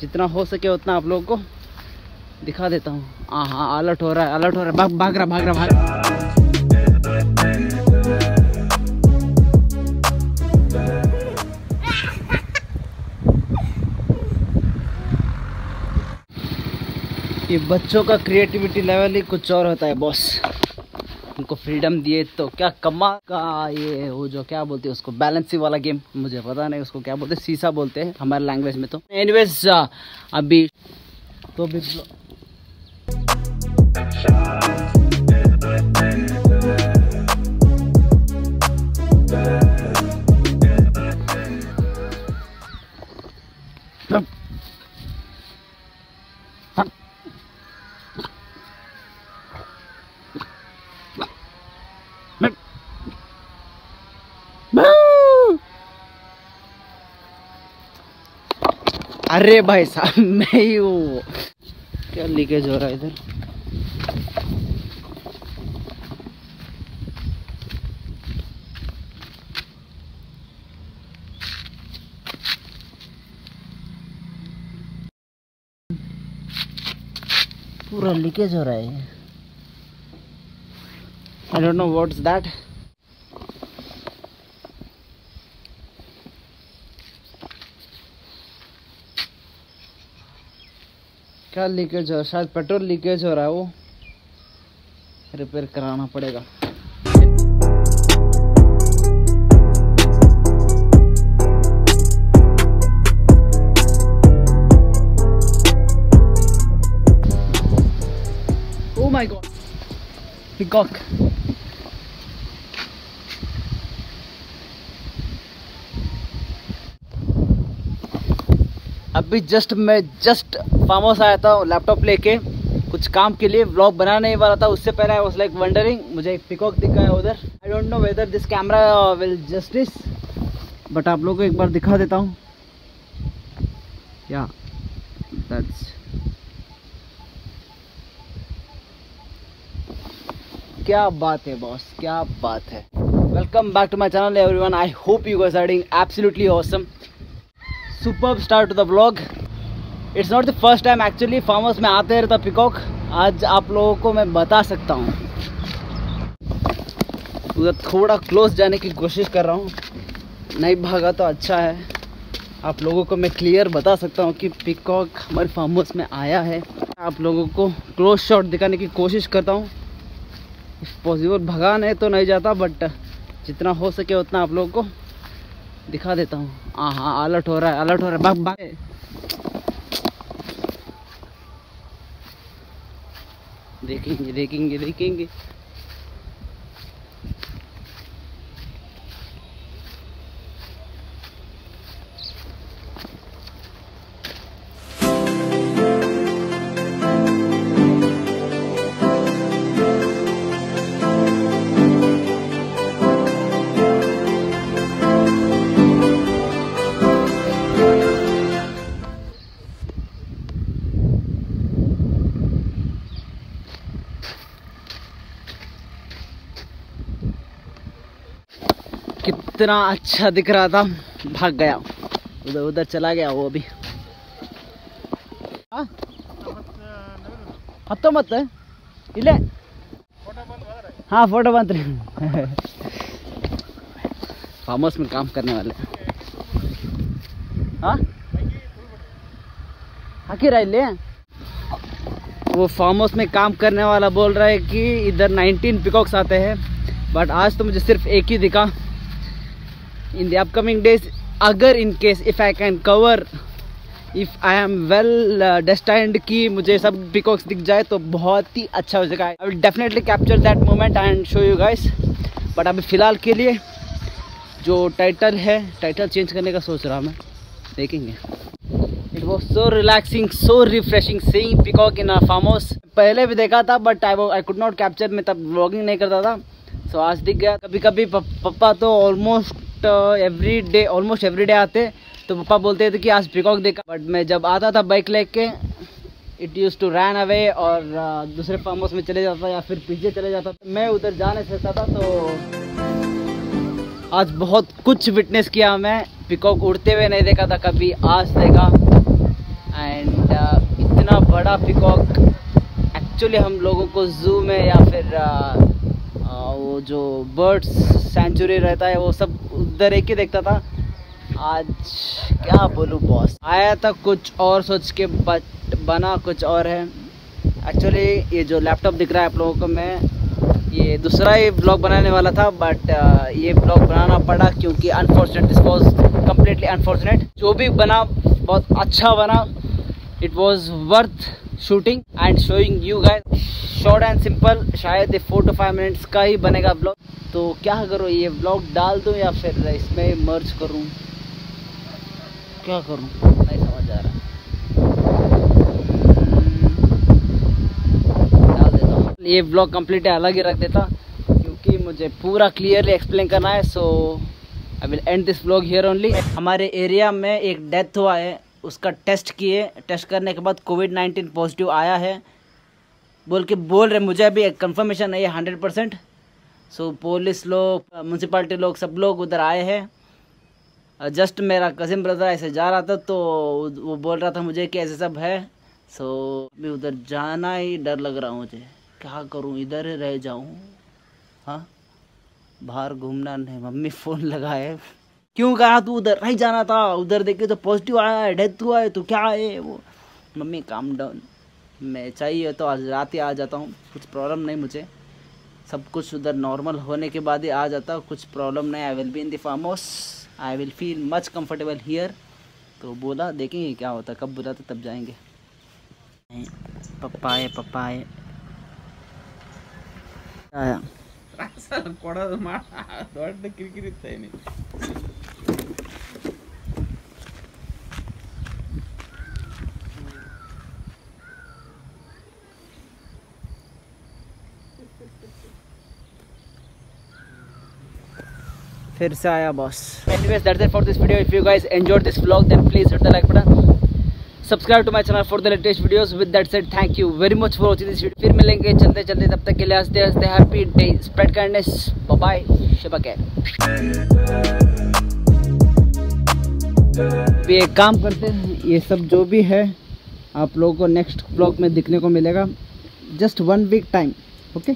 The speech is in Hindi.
जितना हो सके उतना आप लोगों को दिखा देता हूँ। हाँ हाँ अलर्ट हो रहा है अलर्ट हो रहा है। भाग भाग रहा भाग रहा, भाग। ये बच्चों का क्रिएटिविटी लेवल ही कुछ और होता है बॉस उनको फ्रीडम दिए तो क्या कमा का ये वो जो क्या बोलते हैं उसको बैलेंसी वाला गेम मुझे पता नहीं उसको क्या बोलते सीसा बोलते हैं हमारे लैंग्वेज में तो। एनीवेज अभी तो भी अरे भाई साहब, मैं ही हूँ। क्या लीकेज हो रहा है इधर? पूरा लीकेज हो रहा है। I don't know what's that क्या लीकेज हो? शायद पेट्रोल लीकेज हो रहा है वो। रिपेयर कराना पड़ेगा। Oh my god. अभी जस्ट मैं जस्ट फार्म हाउस आया था लैपटॉप लेके। कुछ काम के लिए ब्लॉग बनाने वाला था, उससे पहले आई वाज लाइक वंडरिंग मुझे एक पिकॉक दिखा है उधर। I don't know whether this camera will justice but आप लोगों को एक बार दिखा देता हूँ। या दैट्स क्या बात है बॉस क्या बात है। Welcome back to my channel everyone I hope you are doing absolutely awesome. Superb start to the blog it's not the first time actually farm house में आते रहता पिकॉक आज आप लोगों को मैं बता सकता हूँ। उधर थोड़ा क्लोज जाने की कोशिश कर रहा हूँ। नहीं भागा तो अच्छा है। आप लोगों को मैं क्लियर बता सकता हूँ कि पिकॉक हमारे फार्म हाउस में आया है। आप लोगों को क्लोज शॉट दिखाने की कोशिश करता हूँ। इफ़ पॉसिबल भगा नहीं तो नहीं जाता बट जितना हो सके उतना आप लोगों को दिखा देता हूँ। हाँ हाँ अलर्ट हो रहा है अलर्ट हो रहा है भाग। देखेंगे देखेंगे देखेंगे। कितना अच्छा दिख रहा था भाग गया उधर उधर चला गया वो अभी हाँ? ಹತ್ತೊಂಬತ್ತು ಇಲ್ಲೇ हाँ फोटो बंद रहे फार्म हाउस में काम करने वाले हाँ हाकिरा इल्ले वो फार्म हाउस में काम करने वाला बोल रहा है कि इधर 19 पिकॉक्स आते हैं बट आज तो मुझे सिर्फ एक ही दिखा इन द अपकमिंग डेज़ अगर in case if I can cover if I am well destined कि मुझे सब पिकॉक्स दिख जाए तो बहुत ही अच्छा हो जाएगा। I will definitely capture that moment and show you guys but अभी फ़िलहाल के लिए जो टाइटल है टाइटल चेंज करने का सोच रहा हूँ मैं। देखेंगे। It was so relaxing so refreshing seeing peacock in farm house पहले भी देखा था but I I could not capture मैं तब व्लॉगिंग नहीं करता था। सो so, आज दिख गया। कभी कभी पापा तो almost every day almost every day आते तो पापा बोलते थे कि आज पिकॉक देखा। बट मैं जब आता था बाइक लेके it use to ran away और uh, दूसरे फार्म हाउस में चले जाता था या फिर पीछे चले जाता। था मैं उधर जा नहीं सकता था तो आज बहुत कुछ विटनेस किया मैं। पिकॉक उड़ते हुए नहीं देखा था कभी आज देखा। एंड uh, इतना बड़ा पिकॉक एक्चुअली हम लोगों को जू में या फिर आ, आ, वो जो बर्ड्स सेंचुरी रहता है वो सब उधर एक ही देखता था। आज क्या बोलूँ बॉस आया था कुछ और सोच के बट बना कुछ और है। एक्चुअली ये जो लैपटॉप दिख रहा है आप लोगों को, मैं ये दूसरा ही ब्लॉग बनाने वाला था बट ये ब्लॉग बनाना पड़ा क्योंकि unfortunate this was completely unfortunate जो भी बना, बहुत अच्छा बना। It was worth shooting and showing you guys short and simple शायद फोर टू फाइव मिनट्स का ही बनेगा ब्लॉग तो क्या करूँ, ये ब्लॉग डाल दूँ या फिर इसमें मर्ज करूँ? क्या करूँ? नहीं समझ आ रहा। डाल देता हूँ। ये ब्लॉग कंप्लीट अलग ही रख देता, क्योंकि मुझे पूरा क्लियरली एक्सप्लेन करना है so I will end this blog here only हमारे एरिया में एक डेथ हुआ है, उसका टेस्ट किए। टेस्ट करने के बाद कोविड नाइन्टीन पॉजिटिव आया है। बोल के बोल रहे, मुझे अभी कंफर्मेशन नहीं है हंड्रेड परसेंट सो पुलिस लोग म्यूनसिपाल्टी लोग सब लोग उधर आए हैं। जस्ट मेरा कजिन ब्रदर ऐसे जा रहा था तो वो बोल रहा था मुझे कि ऐसे सब है। सो so, मैं उधर जाना ही डर लग रहा हूँ मुझे। क्या करूँ इधर ही रह जाऊँ? हाँ? बाहर घूमना नहीं मम्मी फ़ोन लगाए। क्यों कहा तू उधर? नहीं जाना था। उधर देखे तो पॉजिटिव आया है डेथ हुआ है तो क्या है वो? मम्मी काम डाउन मैं चाहिए तो आज रात ही आ जाता हूँ कुछ प्रॉब्लम नहीं मुझे। सब कुछ उधर नॉर्मल होने के बाद ही आ जाता, कुछ प्रॉब्लम नहीं I will be in the farm house I will feel much comfortable here तो बोला, देखेंगे क्या होता, कब बुलाते, तब जाएँगे. पपाए पपाए आया। फिर से आया boss anyways that's it for this video if you guys enjoyed this vlog then please hit the like button subscribe to my channel for the latest videos with that said thank you very much for watching this video फिर मिलेंगे चलते चलते तब तक के लिए हँसते हँसते happy day spread kindness bye bye Shaba के ये काम करते हैं ये सब जो भी है आप लोगों को नेक्स्ट ब्लॉग में दिखने को मिलेगा। Just one week time okay?